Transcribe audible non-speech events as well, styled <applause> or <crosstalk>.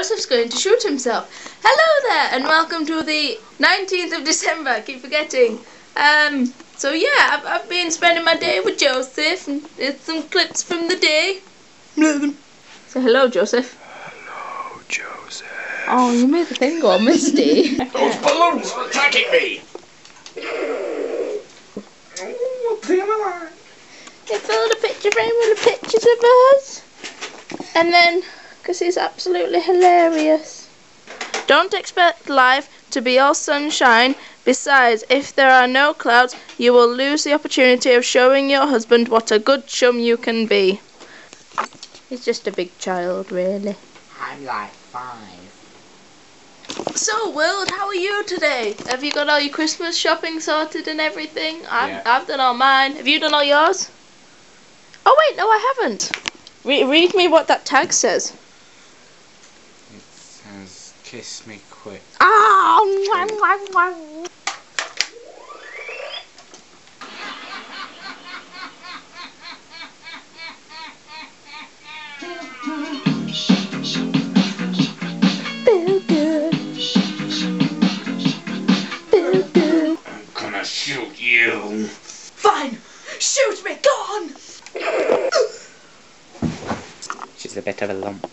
Joseph's going to shoot himself. Hello there, and welcome to the 19th of December. I keep forgetting. Um, so yeah, I've, I've been spending my day with Joseph, and it's some clips from the day. Say hello, Joseph. Hello, Joseph. Oh, you made the thing go misty. <laughs> Those balloons are attacking me! They filled a picture frame with the pictures of us. And then, because he's absolutely hilarious. Don't expect life to be all sunshine. Besides, if there are no clouds, you will lose the opportunity of showing your husband what a good chum you can be. He's just a big child, really. I'm like five. So, World, how are you today? Have you got all your Christmas shopping sorted and everything? I've, Yeah. I've done all mine. Have you done all yours? Oh, wait, no, I haven't. Re- read me what that tag says. It says, kiss me quick. Ah, mwah, mwah, mwah. Feel good. Feel good. I'm gonna shoot you. Fine, shoot me, go on. She's a bit of a lump.